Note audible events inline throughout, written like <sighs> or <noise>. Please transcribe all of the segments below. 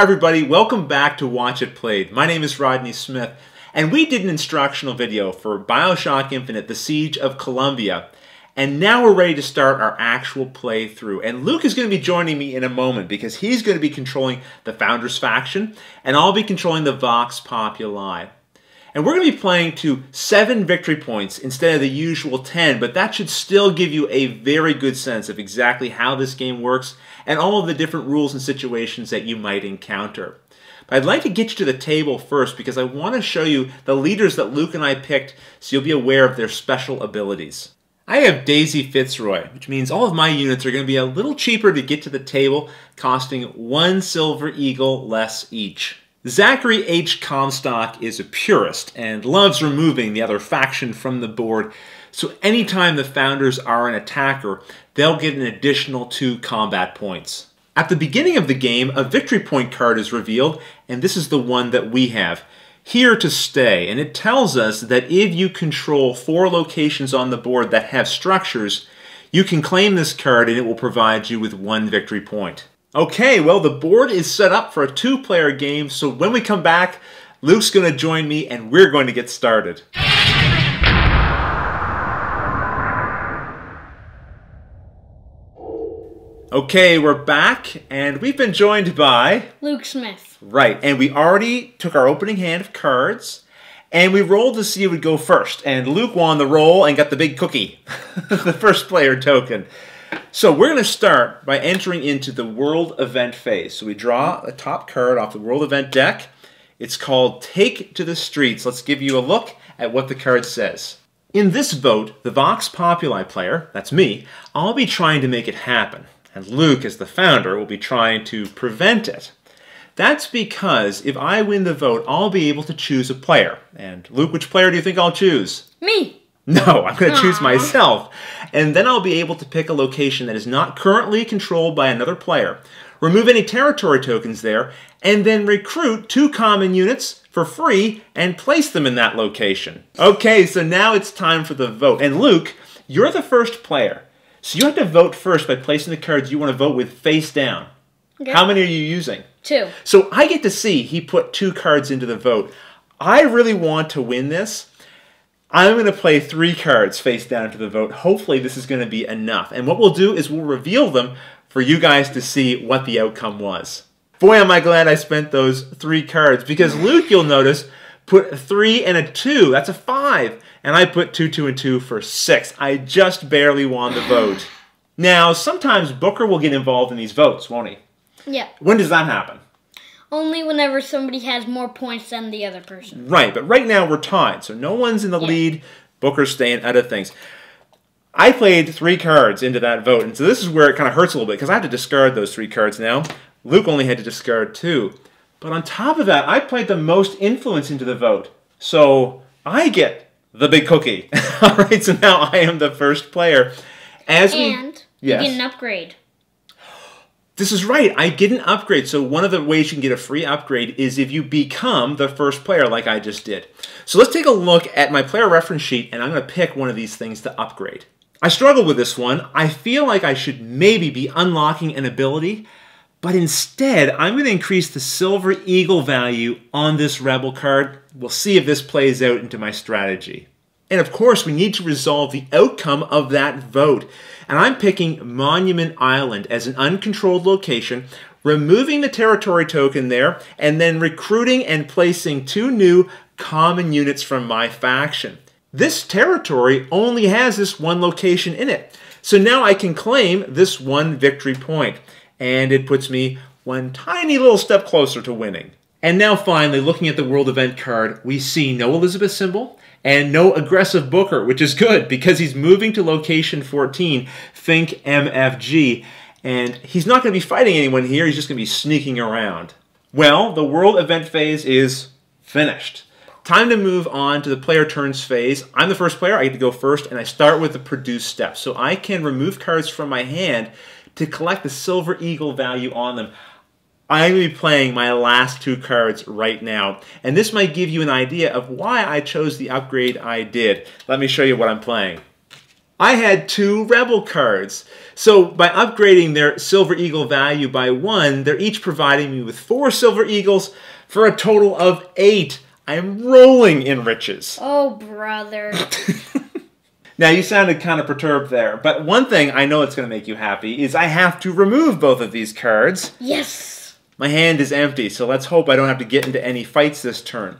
Everybody, welcome back to Watch It Played. My name is Rodney Smith, and we did an instructional video for Bioshock Infinite, The Siege of Columbia. And now we're ready to start our actual playthrough. And Luke is going to be joining me in a moment because he's going to be controlling the Founders faction, and I'll be controlling the Vox Populi. And we're going to be playing to seven victory points instead of the usual 10, but that should still give you a very good sense of exactly how this game works and all of the different rules and situations that you might encounter. But I'd like to get you to the table first because I want to show you the leaders that Luke and I picked so you'll be aware of their special abilities. I have Daisy Fitzroy, which means all of my units are going to be a little cheaper to get to the table, costing one Silver Eagle less each. Zachary H. Comstock is a purist and loves removing the other faction from the board, so anytime the founders are an attacker, they'll get an additional two combat points. At the beginning of the game, a victory point card is revealed, and this is the one that we have. Here to stay, and it tells us that if you control four locations on the board that have structures, you can claim this card and it will provide you with one victory point. Okay, well, the board is set up for a two player game, so when we come back, Luke's going to join me and we're going to get started. Okay, we're back, and we've been joined by Luke Smith. Right, and we already took our opening hand of cards, and we rolled to see who would go first. And Luke won the roll and got the big cookie, <laughs> the first player token. So we're going to start by entering into the world event phase. So we draw a top card off the world event deck. It's called Take to the Streets. Let's give you a look at what the card says. In this vote, the Vox Populi player, that's me, I'll be trying to make it happen and Luke, as the founder, will be trying to prevent it. That's because if I win the vote, I'll be able to choose a player. And Luke, which player do you think I'll choose? Me. No, I'm going to choose myself. And then I'll be able to pick a location that is not currently controlled by another player, remove any territory tokens there, and then recruit two common units for free and place them in that location. Okay, so now it's time for the vote. And Luke, you're the first player. So you have to vote first by placing the cards you want to vote with face down. Okay. How many are you using? Two. So I get to see he put two cards into the vote. I really want to win this. I'm going to play three cards face down into the vote. Hopefully this is going to be enough. And what we'll do is we'll reveal them for you guys to see what the outcome was. Boy, am I glad I spent those three cards because Luke, you'll notice, put a three and a two. That's a five and I put two, two, and two for six. I just barely won the vote. Now, sometimes Booker will get involved in these votes, won't he? Yeah. When does that happen? Only whenever somebody has more points than the other person. Right, but right now we're tied, so no one's in the yeah. lead. Booker's staying out of things. I played three cards into that vote, and so this is where it kind of hurts a little bit because I have to discard those three cards now. Luke only had to discard two. But on top of that, I played the most influence into the vote. So I get the big cookie. <laughs> All right, so now I am the first player. As and we, yes. you get an upgrade. This is right. I get an upgrade. So one of the ways you can get a free upgrade is if you become the first player like I just did. So let's take a look at my player reference sheet and I'm going to pick one of these things to upgrade. I struggle with this one. I feel like I should maybe be unlocking an ability, but instead I'm going to increase the Silver Eagle value on this Rebel card We'll see if this plays out into my strategy. And of course, we need to resolve the outcome of that vote. And I'm picking Monument Island as an uncontrolled location, removing the territory token there, and then recruiting and placing two new common units from my faction. This territory only has this one location in it. So now I can claim this one victory point, and it puts me one tiny little step closer to winning. And now finally, looking at the world event card, we see no Elizabeth symbol and no aggressive Booker, which is good because he's moving to location 14, Fink MFG, and he's not going to be fighting anyone here, he's just going to be sneaking around. Well, the world event phase is finished. Time to move on to the player turns phase. I'm the first player, I get to go first, and I start with the produce step. So I can remove cards from my hand to collect the silver eagle value on them. I'm going to be playing my last two cards right now. And this might give you an idea of why I chose the upgrade I did. Let me show you what I'm playing. I had two Rebel cards. So by upgrading their Silver Eagle value by one, they're each providing me with four Silver Eagles for a total of eight. I'm rolling in riches. Oh, brother. <laughs> Now, you sounded kind of perturbed there, but one thing I know it's going to make you happy is I have to remove both of these cards. yes. My hand is empty, so let's hope I don't have to get into any fights this turn.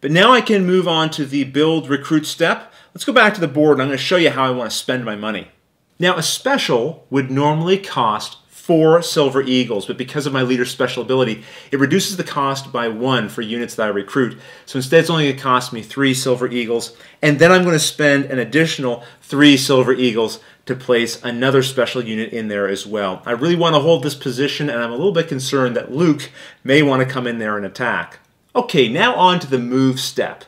But now I can move on to the build recruit step. Let's go back to the board and I'm going to show you how I want to spend my money. Now, a special would normally cost four silver eagles, but because of my leader's special ability, it reduces the cost by one for units that I recruit. So instead, it's only going to cost me three silver eagles, and then I'm going to spend an additional three silver eagles to place another special unit in there as well. I really want to hold this position, and I'm a little bit concerned that Luke may want to come in there and attack. Okay, now on to the move step.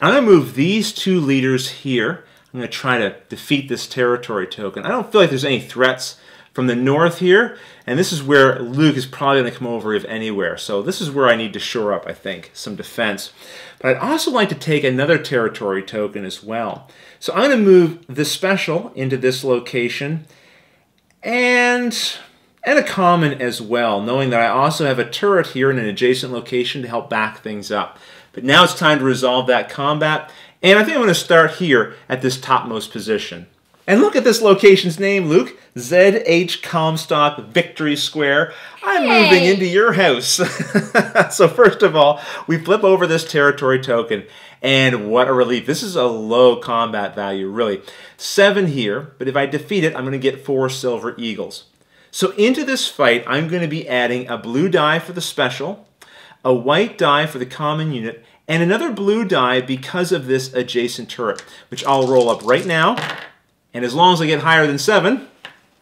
I'm going to move these two leaders here. I'm going to try to defeat this territory token. I don't feel like there's any threats from the north here, and this is where Luke is probably going to come over if anywhere. So this is where I need to shore up, I think, some defense. But I'd also like to take another territory token as well. So I'm going to move the special into this location, and and a common as well, knowing that I also have a turret here in an adjacent location to help back things up. But now it's time to resolve that combat, and I think I'm going to start here at this topmost position. And look at this location's name, Luke. ZH Comstock Victory Square. I'm Hey. moving into your house. <laughs> so first of all, we flip over this territory token, and what a relief. This is a low combat value, really. Seven here, but if I defeat it, I'm going to get four silver eagles. So into this fight, I'm going to be adding a blue die for the special, a white die for the common unit, and another blue die because of this adjacent turret, which I'll roll up right now. And as long as I get higher than seven,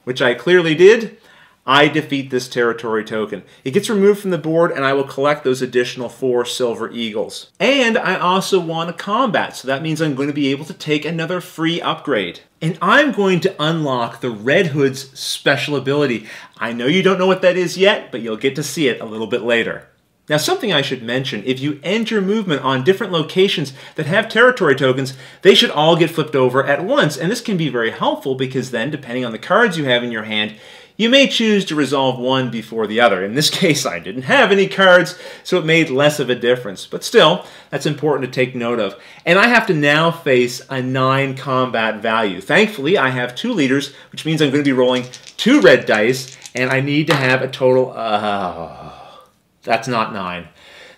which I clearly did, I defeat this territory token. It gets removed from the board and I will collect those additional four silver eagles. And I also want a combat, so that means I'm going to be able to take another free upgrade. And I'm going to unlock the Red Hood's special ability. I know you don't know what that is yet, but you'll get to see it a little bit later. Now, something I should mention, if you end your movement on different locations that have territory tokens, they should all get flipped over at once. And this can be very helpful because then, depending on the cards you have in your hand, you may choose to resolve one before the other. In this <laughs> case, I didn't have any cards, so it made less of a difference. But still, that's important to take note of. And I have to now face a 9 combat value. Thankfully, I have two leaders, which means I'm going to be rolling two red dice, and I need to have a total... Uh, that's not nine.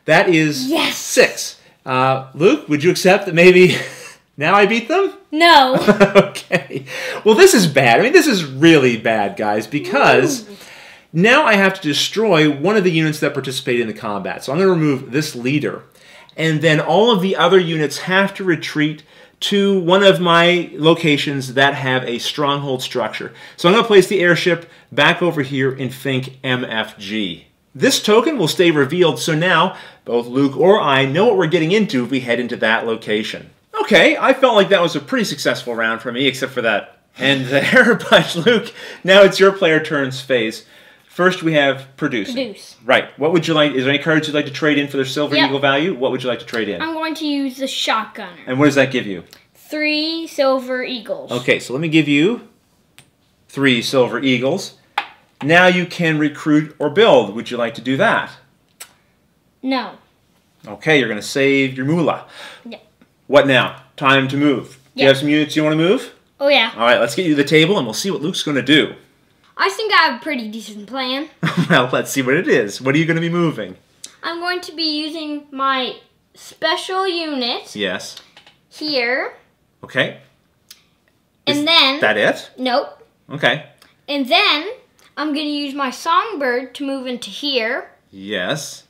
That is Yes. six. Uh, Luke, would you accept that maybe <laughs> now I beat them? No. <laughs> okay. Well, this is bad. I mean, this is really bad, guys, because now I have to destroy one of the units that participate in the combat. So I'm going to remove this leader. And then all of the other units have to retreat to one of my locations that have a stronghold structure. So I'm going to place the airship back over here in Fink MFG. This token will stay revealed, so now both Luke or I know what we're getting into if we head into that location. Okay, I felt like that was a pretty successful round for me, except for that end <laughs> there. But Luke, now it's your player turns phase. First, we have produce. Produce. Right. What would you like? Is there any cards you'd like to trade in for their silver Yep. eagle value? What would you like to trade in? I'm going to use the shotgunner. And what does that give you? Three silver eagles. Okay, so let me give you three silver eagles. Now you can recruit or build. Would you like to do that? No. Okay, you're going to save your moolah. Yeah. What now? Time to move. Do you have some units you want to move? Oh yeah. All right, let's get you to the table and we'll see what Luke's going to do. I think I have a pretty decent plan. <laughs> well, let's see what it is. What are you going to be moving? I'm going to be using my special unit Yes. here, Okay. Is and then That it? nope, Okay. and then I'm going to use my songbird to move into here, Yes.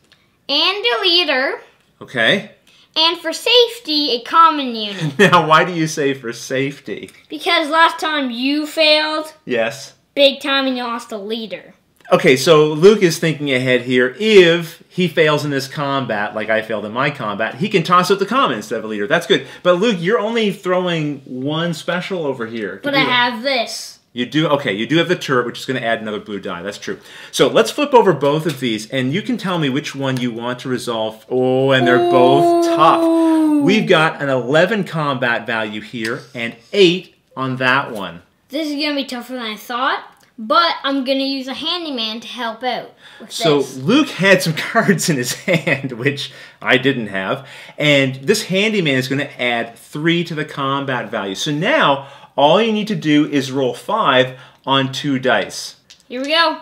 and a leader, Okay. and for safety, a common unit. <laughs> Now, why do you say for safety? because last time you failed Yes. big time and you lost a leader. Okay, so Luke is thinking ahead here. If he fails in this combat, like I failed in my combat, he can toss out the common instead of a leader. That's good. But Luke, you're only throwing one special over here. But I have this. You do okay. You do have the turret, which is going to add another blue die. That's true. So let's flip over both of these, and you can tell me which one you want to resolve. Oh, and they're both tough. We've got an 11 combat value here and 8 on that one? This is gonna be tougher than I thought, but I'm gonna use a handyman to help out with So this. Luke had some <laughs> cards in his hand, which I didn't have, and this handyman is going to add three to the combat value. So now all you need to do is roll five on two dice. Here we go.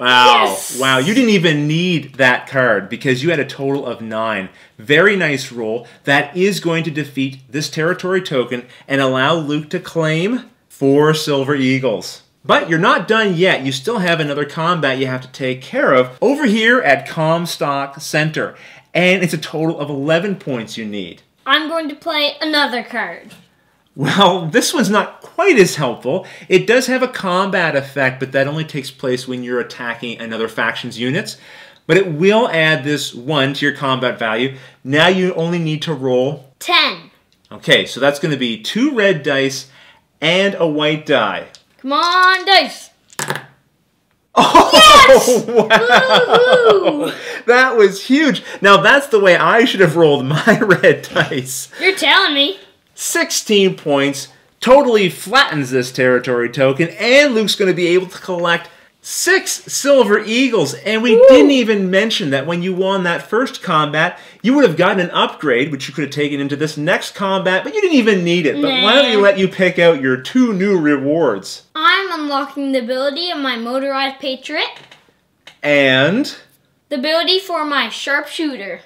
Wow, Yes! wow! You didn't even need that card because you had a total of nine. Very nice roll. That is going to defeat this territory token and allow Luke to claim four Silver Eagles. But you're not done yet. You still have another combat you have to take care of over here at Comstock Center. And it's a total of 11 points you need. I'm going to play another card. Well, this one's not quite as helpful. It does have a combat effect, but that only takes place when you're attacking another faction's units. But it will add this one to your combat value. Now you only need to roll. Ten. Okay, so that's going to be two red dice and a white die. Come on, dice. <laughs> Oh, wow! <laughs> That was huge. Now that's the way I should have rolled my <laughs> red dice. You're telling me. 16 points, totally flattens this territory token, and Luke's going to be able to collect six silver eagles. And we didn't even mention that when you won that first combat, you would have gotten an upgrade, which you could have taken into this next combat, but you didn't even need it. But why don't we let you pick out your two new rewards? I'm unlocking the ability of my motorized patriot, And the ability for my sharpshooter.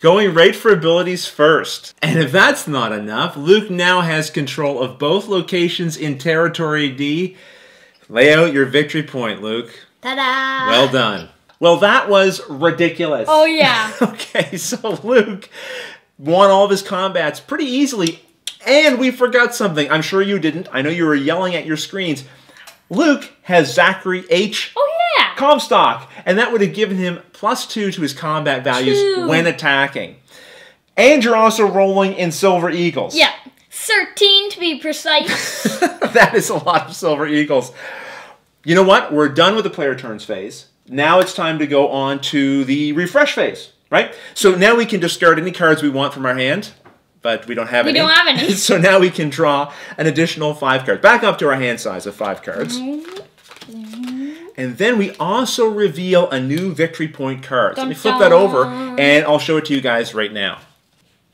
Going right for abilities first. And if that's not enough, Luke now has control of both locations in Territory D. Lay out your victory point, Luke. Ta-da! Well done. Well, that was ridiculous. Oh yeah. <laughs> okay, so Luke won all of his combats pretty easily. And we forgot something. I'm sure you didn't. I know you were yelling at your screens. Luke has Zachary H. Oh. Comstock, and that would have given him plus two to his combat values Two. when attacking. And you're also rolling in Silver Eagles. Yeah. Thirteen to be precise. <laughs> that is a lot of Silver Eagles. You know what? We're done with the player turns phase. Now it's time to go on to the refresh phase, right? So now we can discard any cards we want from our hand, but we don't have We any. don't have any. <laughs> so now we can draw an additional five cards, back up to our hand size of five cards. And then we also reveal a new victory point card. So let me flip that over and I'll show it to you guys right now.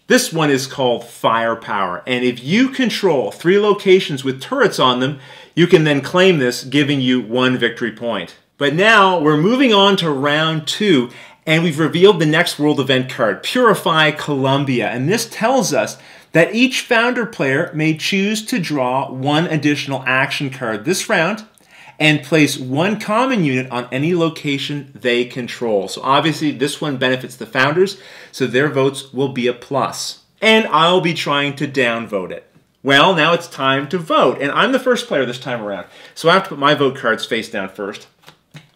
This one is called Firepower, and if you control three locations with turrets on them, you can then claim this, giving you one victory point. But now we're moving on to round two, and we've revealed the next world event card, Purify Columbia, and this tells us that each founder player may choose to draw one additional action card this round and place one common unit on any location they control. So obviously this one benefits the founders, so their votes will be a plus. And I'll be trying to downvote it. Well, now it's time to vote, and I'm the first player this time around, so I have to put my vote cards face down first.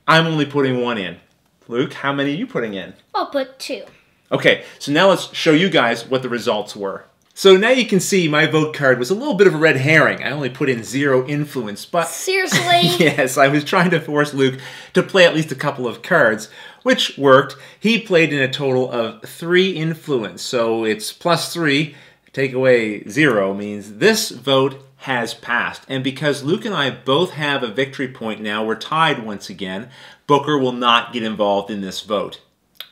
I'm only putting one in. Luke, how many are you putting in? I'll put two. Okay, so now let's show you guys what the results were. So now you can see my vote card was a little bit of a red herring. I only put in zero influence, but Seriously? <laughs> yes, I was trying to force Luke to play at least a couple of cards, which worked. He played in a total of three influence, so it's plus three. Take away zero means this vote has passed. And because Luke and I both have a victory point now, we're tied once again. Booker will not get involved in this vote.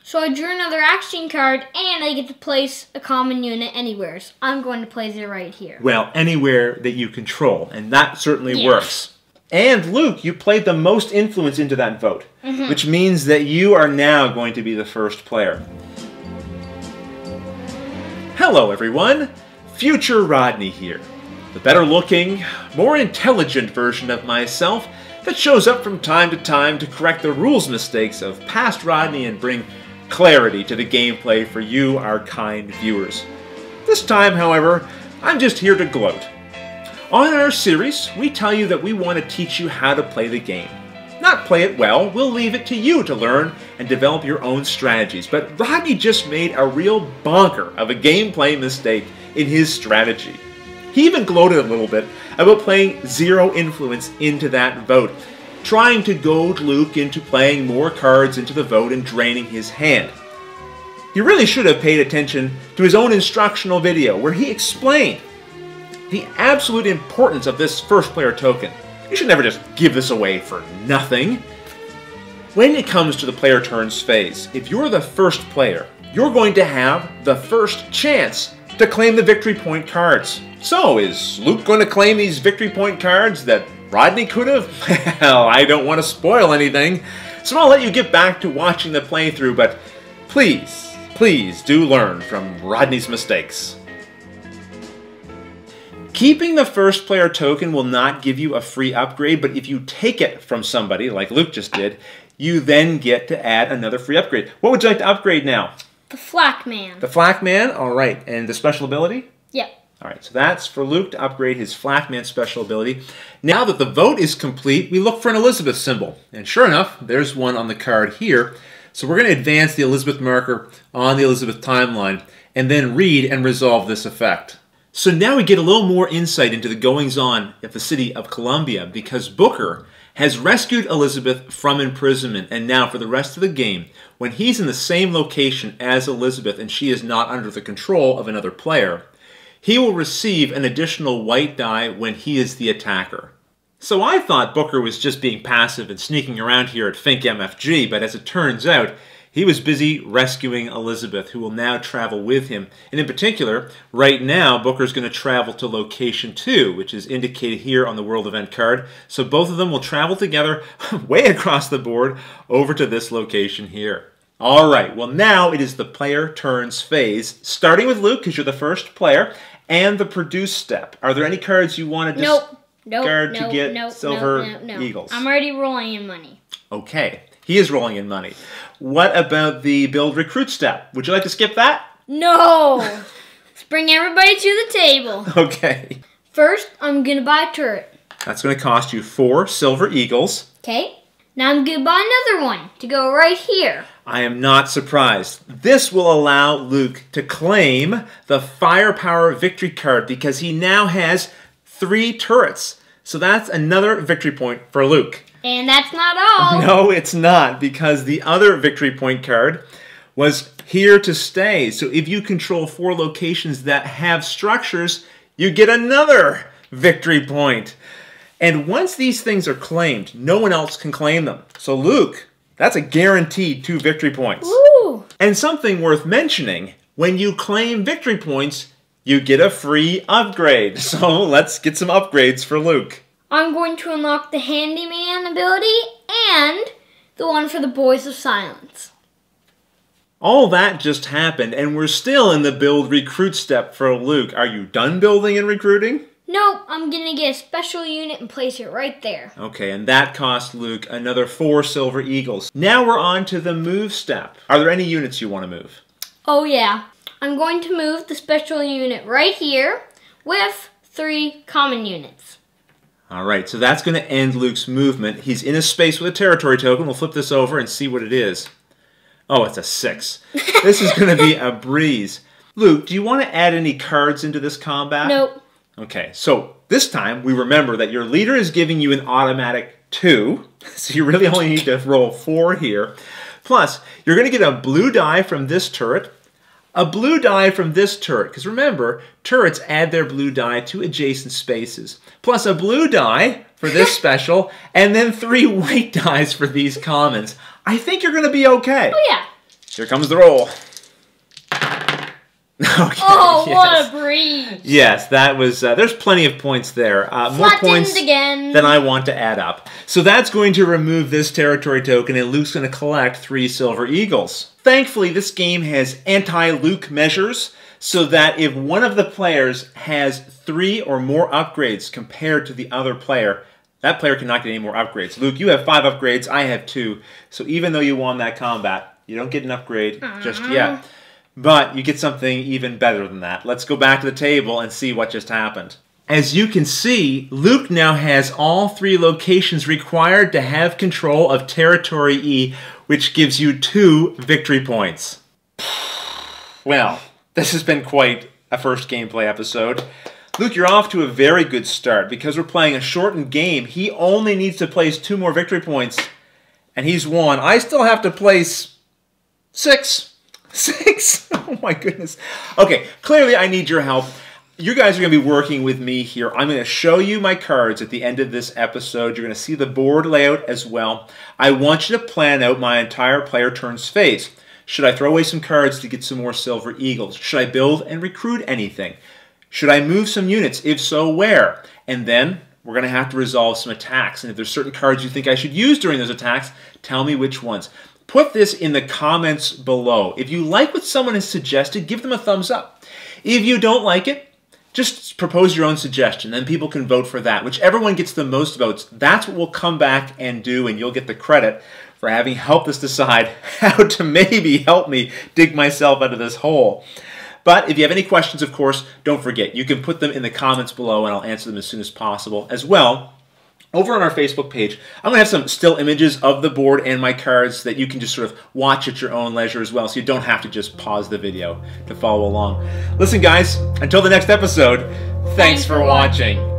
So I drew another action card, and I get to place a common unit anywhere. So I'm going to place it right here. Well, anywhere that you control, and that certainly Yeah. works. And Luke, you played the most influence into that vote, mm-hmm. which means that you are now going to be the first player. Hello, everyone. Future Rodney here. The better looking, more intelligent version of myself that shows up from time to time to correct the rules mistakes of past Rodney and bring clarity to the gameplay for you, our kind viewers. This time, however, I'm just here to gloat. On our series, we tell you that we want to teach you how to play the game. Not play it well, we'll leave it to you to learn and develop your own strategies. But Rodney just made a real bonker of a gameplay mistake in his strategy. He even gloated a little bit about playing zero influence into that vote, trying to goad Luke into playing more cards into the vote and draining his hand. He really should have paid attention to his own instructional video where he explained the absolute importance of this first player token. You should never just give this away for nothing. When it comes to the player turns phase, if you're the first player, you're going to have the first chance to claim the victory point cards. So, is Luke going to claim these victory point cards that Rodney could <laughs> have? Well, I don't want to spoil anything, so I'll let you get back to watching the playthrough, but please, please do learn from Rodney's mistakes. Keeping the first player token will not give you a free upgrade, but if you take it from somebody, like Luke just did, you then get to add another free upgrade. What would you like to upgrade now? The Flak Man. The Flak Man, all right, and the special ability? Yep. All right, so that's for Luke to upgrade his Flakman special ability. Now that the vote is complete, we look for an Elizabeth symbol. And sure enough, there's one on the card here. So we're going to advance the Elizabeth marker on the Elizabeth timeline and then read and resolve this effect. So now we get a little more insight into the goings on at the city of Columbia because Booker has rescued Elizabeth from imprisonment, and now for the rest of the game, when he's in the same location as Elizabeth and she is not under the control of another player, he will receive an additional white die when he is the attacker. So I thought Booker was just being passive and sneaking around here at Fink MFG, but as it turns out, he was busy rescuing Elizabeth, who will now travel with him. And in particular, right now, Booker's going to travel to location 2, which is indicated here on the world event card. So both of them will travel together <laughs> way across the board over to this location here. All right, well now it is the player turns phase, starting with Luke, because you're the first player, and the produce step. Are there any cards you want to Nope. Nope. discard nope, to get nope, silver nope, no, no. eagles? I'm already rolling in money. Okay, he is rolling in money. What about the build recruit step? Would you like to skip that? No! Let's <laughs> bring everybody to the table. Okay. First, I'm gonna buy a turret. That's going to cost you four silver eagles. Okay? Now I'm gonna buy another one to go right here. I am not surprised. This will allow Luke to claim the firepower victory card because he now has three turrets. So that's another victory point for Luke. And that's not all. <laughs> No, it's not because the other victory point card was here to stay. So if you control four locations that have structures, you get another victory point. And once these things are claimed, no one else can claim them. So Luke, that's a guaranteed two victory points. Ooh. And something worth mentioning, when you claim victory points, you get a free upgrade. <laughs> So let's get some upgrades for Luke. I'm going to unlock the handyman ability and the one for the boys of silence. All that just happened, and we're still in the build recruit step for Luke. Are you done building and recruiting? Nope, I'm gonna get a special unit and place it right there. Okay, and that cost Luke another four silver eagles. Now we're on to the move step. Are there any units you want to move? Oh yeah, I'm going to move the special unit right here with three common units. All right, so that's going to end Luke's movement. He's in a space with a territory token. We'll flip this over and see what it is. Oh, it's a six. <laughs> this is going to be a breeze. Luke, do you want to add any cards into this combat? Nope. Okay, so this time we remember that your leader is giving you an automatic two, <laughs> so you really only need to roll four here. Plus, you're going to get a blue die from this turret, a blue die from this turret, because remember, turrets add their blue die to adjacent spaces, plus a blue die for this <laughs> special, and then three white <laughs> dies for these commons. I think you're going to be okay. Oh yeah. Here comes the roll. <laughs> Okay, Oh, yes. what a breeze. Yes, that was. Uh, there's plenty of points there. Uh, more points again. than I want to add up. So that's going to remove this territory token, and Luke's going to collect three silver eagles. Thankfully, this game has anti-Luke measures, so that if one of the players has three or more upgrades compared to the other player, that player cannot get any more upgrades. Luke, you have five upgrades. I have two. So even though you won that combat, you don't get an upgrade just yet. But you get something even better than that. Let's go back to the table and see what just happened. As you can see, Luke now has all three locations required to have control of Territory E, which gives you two victory points. <sighs> Well, this has been quite a first gameplay episode. Luke, you're off to a very good start because we're playing a shortened game. He only needs to place two more victory points, and he's won. I still have to place six. Six? <laughs> Oh my goodness. Okay, clearly I need your help. you guys are going to be working with me here. I'm going to show you my cards at the end of this episode. You're going to see the board layout as well. I want you to plan out my entire player turns phase. Should I throw away some cards to get some more Silver Eagles? Should I build and recruit anything? Should I move some units? If so, where? And then we're going to have to resolve some attacks. And if there's certain cards you think I should use during those attacks, tell me which ones. Put this in the comments below. If you like what someone has suggested, give them a thumbs up. If you don't like it, just propose your own suggestion, then people can vote for that. Whichever one gets the most votes, that's what we'll come back and do, and you'll get the credit for having helped us decide <laughs> how to maybe help me dig myself out of this hole. But if you have any questions, of course, don't forget, you can put them in the comments below and I'll answer them as soon as possible. As well, over on our Facebook page, I'm going to have some still images of the board and my cards that you can just sort of watch at your own leisure as well, so you don't have to just pause the video to follow along. Listen, guys, until the next episode, thanks, thanks for, watching.